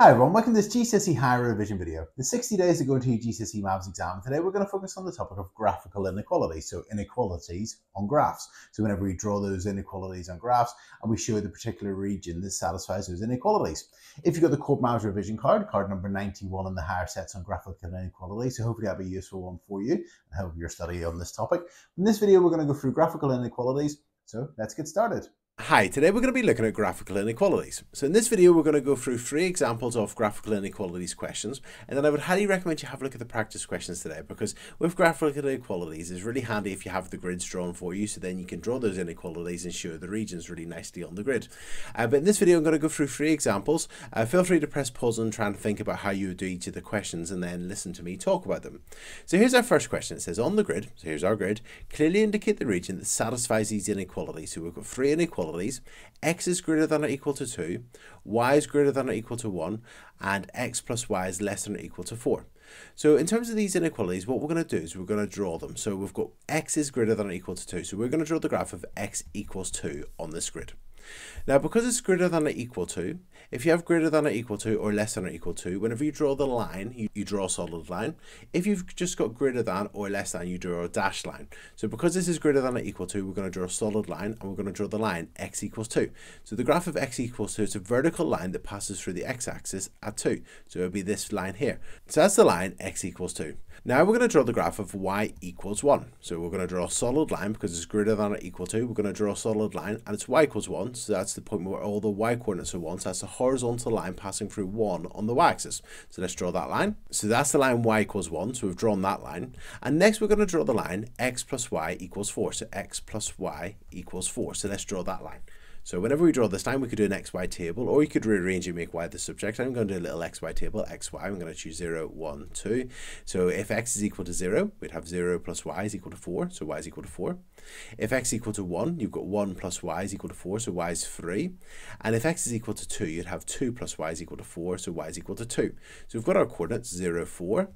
Hi everyone, welcome to this GCSE Higher Revision video. The 60 days to go into your GCSE Maths exam. Today we're going to focus on the topic of graphical inequalities, so inequalities on graphs. So whenever we draw those inequalities on graphs and we show the particular region that satisfies those inequalities. If you've got the Corbettmaths revision card, card number 91 in the higher sets on graphical inequalities, so hopefully that'll be a useful one for you and help your study on this topic. In this video we're going to go through graphical inequalities, so let's get started. Hi, today we're going to be looking at graphical inequalities. So in this video we're going to go through three examples of graphical inequalities questions and then I would highly recommend you have a look at the practice questions today because with graphical inequalities it's really handy if you have the grids drawn for you so then you can draw those inequalities and show the regions really nicely on the grid. Uh, but in this video I'm going to go through three examples. Uh, feel free to press pause and try and think about how you would do each of the questions and then listen to me talk about them. So here's our first question. It says on the grid, so here's our grid, clearly indicate the region that satisfies these inequalities. So we've got three inequalities inequalities, x is greater than or equal to 2, y is greater than or equal to 1, and x plus y is less than or equal to 4. So in terms of these inequalities, what we're going to do is we're going to draw them. So we've got x is greater than or equal to 2. So we're going to draw the graph of x equals 2 on this grid. Now, because it's greater than or equal to, if you have greater than or equal to or less than or equal to, whenever you draw the line, you, you draw a solid line. If you've just got greater than or less than, you draw a dashed line. So because this is greater than or equal to, we're going to draw a solid line and we're going to draw the line x equals 2. So the graph of x equals 2 is a vertical line that passes through the x-axis at 2. So it would be this line here. So that's the line x equals 2. Now we're going to draw the graph of y equals 1. So we're going to draw a solid line because it's greater than or equal to. We're going to draw a solid line and it's y equals 1. So that's the point where all the y coordinates are 1. So that's a horizontal line passing through 1 on the y-axis. So let's draw that line. So that's the line y equals 1. So we've drawn that line. And next we're going to draw the line x plus y equals 4. So x plus y equals 4. So let's draw that line. So whenever we draw this line, we could do an xy table, or you could rearrange and make y the subject. I'm going to do a little xy table, xy. I'm going to choose 0, 1, 2. So if x is equal to 0, we'd have 0 plus y is equal to 4, so y is equal to 4. If x is equal to 1, you've got 1 plus y is equal to 4, so y is 3. And if x is equal to 2, you'd have 2 plus y is equal to 4, so y is equal to 2. So we've got our coordinates 0, 4,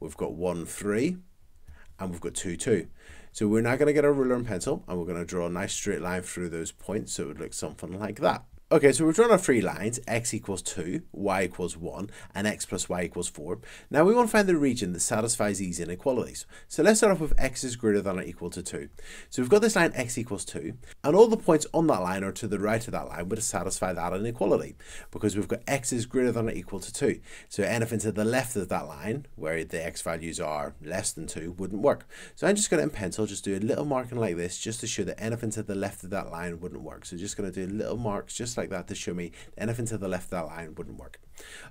we've got 1, 3, and we've got 2, 2. So we're now going to get our ruler and pencil and we're going to draw a nice straight line through those points so it would look something like that. Okay, so we've drawn our three lines, x equals 2, y equals 1, and x plus y equals 4. Now we want to find the region that satisfies these inequalities. So let's start off with x is greater than or equal to 2. So we've got this line x equals 2, and all the points on that line or to the right of that line would satisfy that inequality, because we've got x is greater than or equal to 2. So anything to the left of that line, where the x values are less than 2, wouldn't work. So I'm just going to, in pencil, just do a little marking like this, just to show that anything to the left of that line wouldn't work. So just going to do little marks just just like that to show me anything to the left of that line wouldn't work.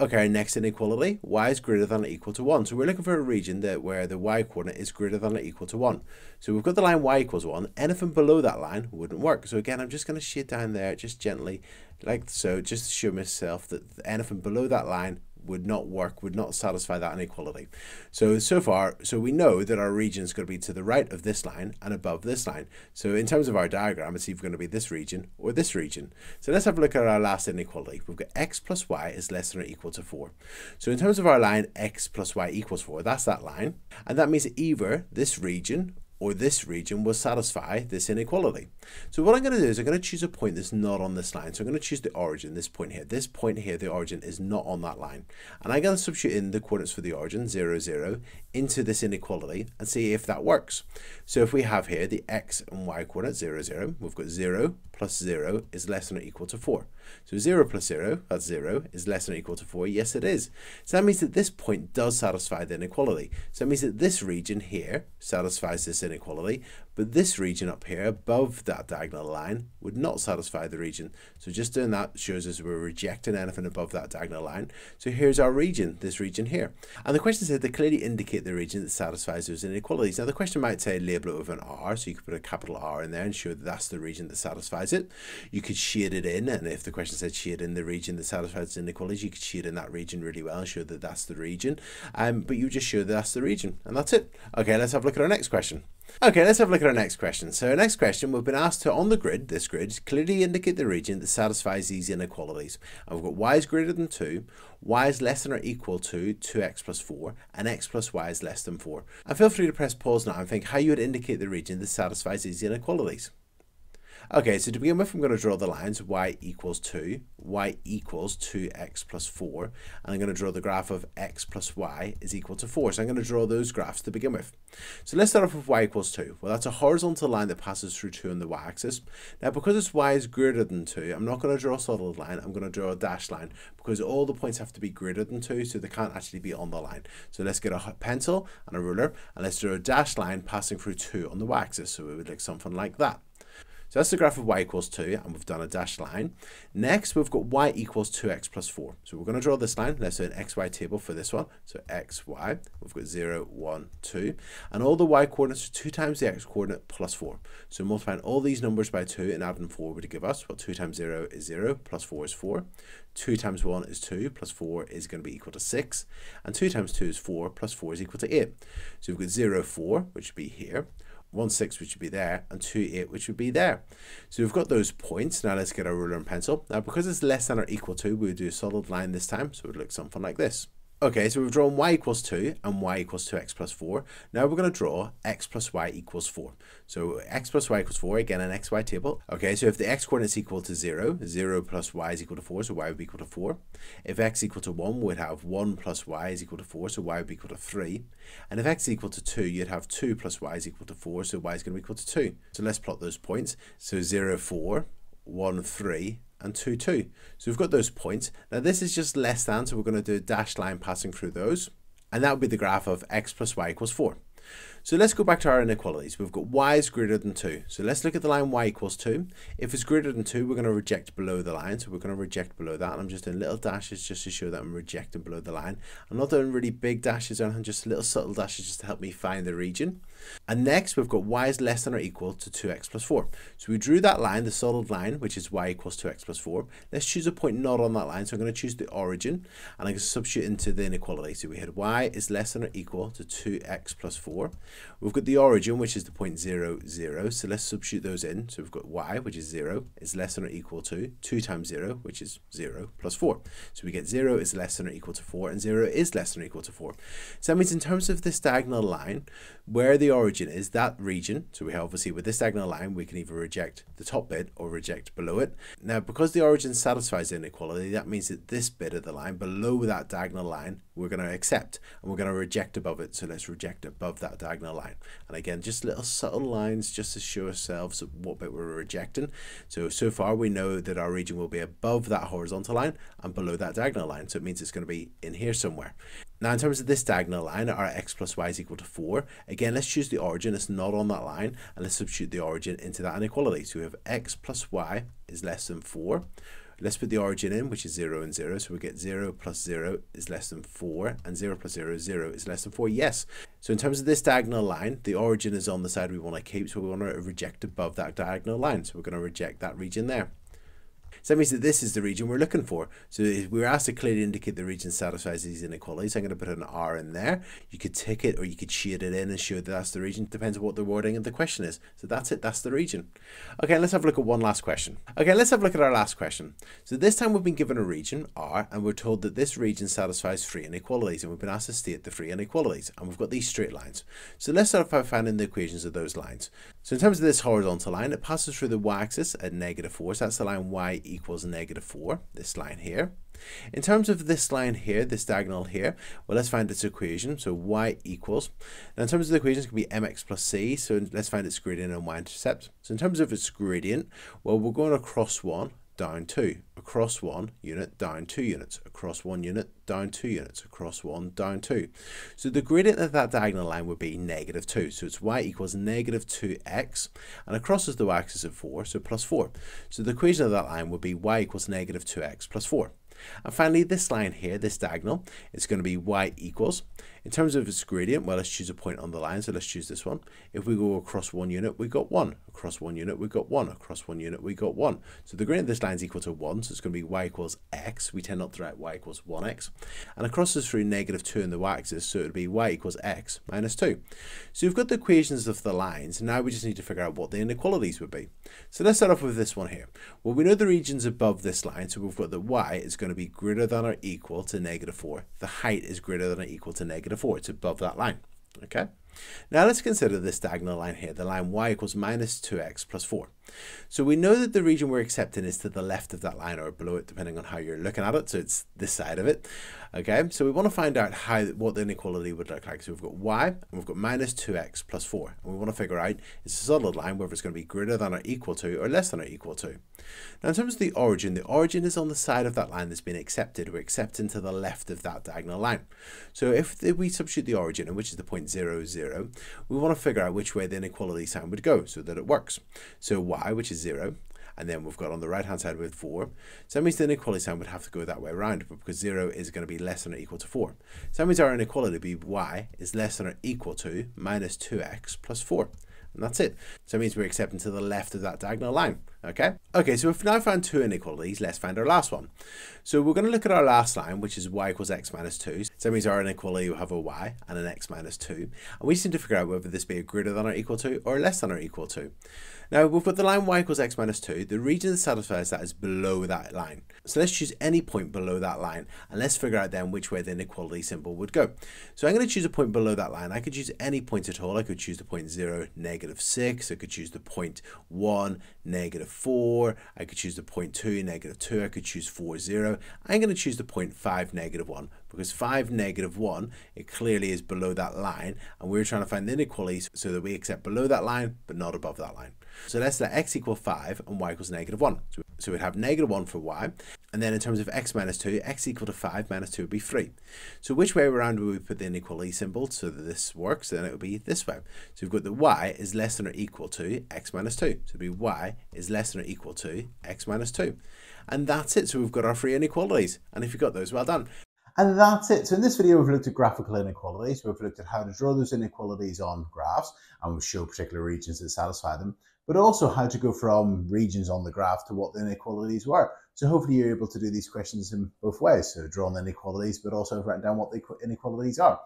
Okay, next inequality, y is greater than or equal to 1. So we're looking for a region that where the y coordinate is greater than or equal to 1. So we've got the line y equals 1. Anything below that line wouldn't work. So again, I'm just going to shade down there just gently, like so, just to show myself that anything below that line would not work, would not satisfy that inequality. So, so far, so we know that our region is going to be to the right of this line and above this line. So in terms of our diagram, it's either going to be this region or this region. So let's have a look at our last inequality. We've got x plus y is less than or equal to 4. So in terms of our line x plus y equals 4, that's that line. And that means either this region or this region will satisfy this inequality. So what I'm going to do is I'm going to choose a point that's not on this line. So I'm going to choose the origin, this point here. This point here, the origin is not on that line. And I'm going to substitute in the coordinates for the origin, 0, 0, into this inequality and see if that works. So if we have here the x and y coordinates, 0, 0, we've got 0 plus 0 is less than or equal to 4. So 0 plus 0, that's 0, is less than or equal to 4. Yes, it is. So that means that this point does satisfy the inequality. So it means that this region here satisfies this inequality, but this region up here above that diagonal line would not satisfy the region. So just doing that shows us we're rejecting anything above that diagonal line. So here's our region, this region here. And the question said they clearly indicate the region that satisfies those inequalities. Now the question might say label it with an R, so you could put a capital R in there and show that that's the region that satisfies it. You could shade it in, and if the question said shade in the region that satisfies inequalities, you could shade in that region really well and show that that's the region. Um, but you just show that that's the region, and that's it. Okay, let's have a look at our next question. Okay, let's have a look at our next question. So our next question, we've been asked to, on the grid, this grid, clearly indicate the region that satisfies these inequalities. And we've got y is greater than 2, y is less than or equal to 2x plus 4, and x plus y is less than 4. And feel free to press pause now and think how you would indicate the region that satisfies these inequalities. Okay, so to begin with, I'm going to draw the lines y equals 2, y equals 2x plus 4, and I'm going to draw the graph of x plus y is equal to 4. So I'm going to draw those graphs to begin with. So let's start off with y equals 2. Well, that's a horizontal line that passes through 2 on the y-axis. Now, because it's y is greater than 2, I'm not going to draw a solid line, I'm going to draw a dashed line, because all the points have to be greater than 2, so they can't actually be on the line. So let's get a pencil and a ruler, and let's draw a dashed line passing through 2 on the y-axis. So it would look something like that. So that's the graph of y equals 2, and we've done a dashed line. Next, we've got y equals 2x plus 4. So we're going to draw this line. Let's do an xy table for this one. So x, y, we've got 0, 1, 2. And all the y coordinates are 2 times the x coordinate plus 4. So multiplying all these numbers by 2 and adding 4 would give us, well, 2 times 0 is 0, plus 4 is 4. 2 times 1 is 2, plus 4 is going to be equal to 6. And 2 times 2 is 4, plus 4 is equal to 8. So we've got 0, 4, which would be here. 1 6 which would be there and 2 8 which would be there. So we've got those points. Now let's get our ruler and pencil. Now because it's less than or equal to we would do a solid line this time. So it would look something like this Okay, so we've drawn y equals 2 and y equals 2x plus 4. Now we're going to draw x plus y equals 4. So x plus y equals 4, again an xy table. Okay, so if the x coordinate is equal to 0, 0 plus y is equal to 4, so y would be equal to 4. If x equal to 1, we'd have 1 plus y is equal to 4, so y would be equal to 3. And if x is equal to 2, you'd have 2 plus y is equal to 4, so y is going to be equal to 2. So let's plot those points. So 0, 4, 1, 3, and 2, 2. So we've got those points. Now this is just less than, so we're going to do a dashed line passing through those. And that would be the graph of x plus y equals 4. So let's go back to our inequalities. We've got y is greater than 2. So let's look at the line y equals 2. If it's greater than 2, we're going to reject below the line. So we're going to reject below that. And I'm just doing little dashes just to show that I'm rejecting below the line. I'm not doing really big dashes or just little subtle dashes just to help me find the region. And next, we've got y is less than or equal to 2x plus 4. So we drew that line, the solid line, which is y equals 2x plus 4. Let's choose a point not on that line. So I'm going to choose the origin, and going to substitute into the inequality. So we had y is less than or equal to 2x plus 4. We've got the origin, which is the point 0, 0. So let's substitute those in. So we've got y, which is 0, is less than or equal to 2 times 0, which is 0, plus 4. So we get 0 is less than or equal to 4, and 0 is less than or equal to 4. So that means in terms of this diagonal line, where the origin is, that region, so we obviously with this diagonal line, we can either reject the top bit or reject below it. Now, because the origin satisfies the inequality, that means that this bit of the line, below that diagonal line, we're going to accept, and we're going to reject above it. So let's reject above that diagonal line. And again, just little subtle lines just to show ourselves what bit we're rejecting. So, so far we know that our region will be above that horizontal line and below that diagonal line. So it means it's going to be in here somewhere. Now, in terms of this diagonal line, our x plus y is equal to 4. Again, let's choose the origin. It's not on that line. And let's substitute the origin into that inequality. So we have x plus y is less than 4. Let's put the origin in, which is 0 and 0. So we get 0 plus 0 is less than 4, and 0 plus 0 is 0 is less than 4. Yes. So in terms of this diagonal line, the origin is on the side we want to keep, so we want to reject above that diagonal line. So we're going to reject that region there. So that means that this is the region we're looking for. So if we were asked to clearly indicate the region satisfies these inequalities, I'm going to put an R in there. You could tick it or you could shade it in and show that that's the region. Depends on what the wording of the question is. So that's it. That's the region. Okay, let's have a look at one last question. Okay, let's have a look at our last question. So this time we've been given a region, R, and we're told that this region satisfies three inequalities. And we've been asked to state the three inequalities. And we've got these straight lines. So let's start by finding the equations of those lines. So in terms of this horizontal line, it passes through the y-axis at negative 4. So that's the line y equals negative 4, this line here. In terms of this line here, this diagonal here, well, let's find its equation. So y equals, now in terms of the equations, it can be mx plus c. So let's find its gradient and y-intercept. So in terms of its gradient, well, we're going across 1 down 2, across 1 unit, down 2 units, across 1 unit, down 2 units, across 1, down 2. So the gradient of that diagonal line would be negative 2. So it's y equals negative 2x, and across is the y-axis of 4, so plus 4. So the equation of that line would be y equals negative 2x plus 4. And finally, this line here, this diagonal, it's going to be y equals. In terms of its gradient, well, let's choose a point on the line. So let's choose this one. If we go across one unit, we got 1. Across one unit, we got 1. Across one unit, we got 1. So the gradient of this line is equal to 1. So it's going to be y equals x. We tend not to write y equals 1x. And across this through negative 2 in the y-axis, so it would be y equals x minus 2. So we've got the equations of the lines. Now we just need to figure out what the inequalities would be. So let's start off with this one here. Well, we know the region's above this line. So we've got that y is going to be greater than or equal to negative 4. The height is greater than or equal to negative 4. It's above that line. Okay. Now let's consider this diagonal line here, the line y equals minus 2x plus 4. So we know that the region we're accepting is to the left of that line or below it, depending on how you're looking at it. So it's this side of it. Okay, so we want to find out how what the inequality would look like. So we've got y and we've got minus 2x plus 4. And we want to figure out it's a solid line whether it's going to be greater than or equal to or less than or equal to. Now in terms of the origin, the origin is on the side of that line that's been accepted. We're accepting to the left of that diagonal line. So if we substitute the origin, which is the point 0, 0, we want to figure out which way the inequality sign would go so that it works. So y, which is 0, and then we've got on the right hand side with 4. So that means the inequality sign would have to go that way around, but because 0 is going to be less than or equal to 4. So that means our inequality be y is less than or equal to minus 2x plus 4. And that's it. So it means we're accepting to the left of that diagonal line. Okay? Okay, so we've now found two inequalities. Let's find our last one. So we're going to look at our last line, which is y equals x minus 2. So that means our inequality will have a y and an x minus 2. And we just need to figure out whether this be a greater than or equal to or less than or equal to. Now we've got the line y equals x minus 2. The region that satisfies that is below that line. So let's choose any point below that line and let's figure out then which way the inequality symbol would go. So I'm going to choose a point below that line. I could choose any point at all. I could choose the point 0, negative 6. I could choose the point 1, negative 4. I could choose the point 2, negative 2. I could choose 4, 0. I'm going to choose the point 5, negative 1 because 5, negative 1, it clearly is below that line and we're trying to find the inequalities so that we accept below that line but not above that line. So let's let x equal 5 and y equals negative 1. So, we'd have negative 1 for y. And then in terms of x minus 2, x equal to 5 minus 2 would be 3. So which way around would we put the inequality symbol so that this works? Then it would be this way. So we've got that y is less than or equal to x minus 2. So it would be y is less than or equal to x minus 2. And that's it. So we've got our three inequalities. And if you got those, well done. And that's it. So in this video, we've looked at graphical inequalities. We've looked at how to draw those inequalities on graphs and we've shown particular regions that satisfy them but also how to go from regions on the graph to what the inequalities were. So hopefully you're able to do these questions in both ways. So draw the inequalities, but also write down what the inequalities are.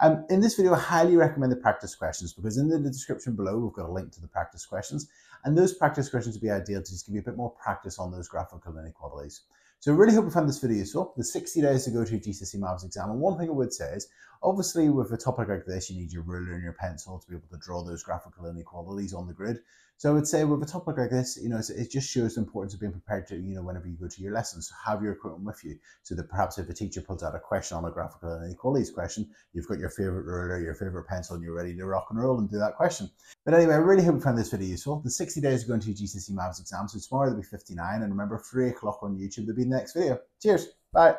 Um, in this video, I highly recommend the practice questions because in the description below, we've got a link to the practice questions. And those practice questions would be ideal to just give you a bit more practice on those graphical inequalities. So I really hope you found this video useful. The 60 days to go to GCSE Maths exam. And one thing I would say is, obviously with a topic like this, you need your ruler and your pencil to be able to draw those graphical inequalities on the grid. So I would say with a topic like this, you know, it just shows the importance of being prepared to, you know, whenever you go to your lessons, have your equipment with you. So that perhaps if a teacher pulls out a question on a graphical inequalities question, you've got your favorite ruler, your favorite pencil, and you're ready to rock and roll and do that question. But anyway, I really hope you found this video useful. The 60 days are going to your GCSE Maths exam, so tomorrow there'll be 59, and remember, 3 o'clock on YouTube, there'll be next video. Cheers, bye.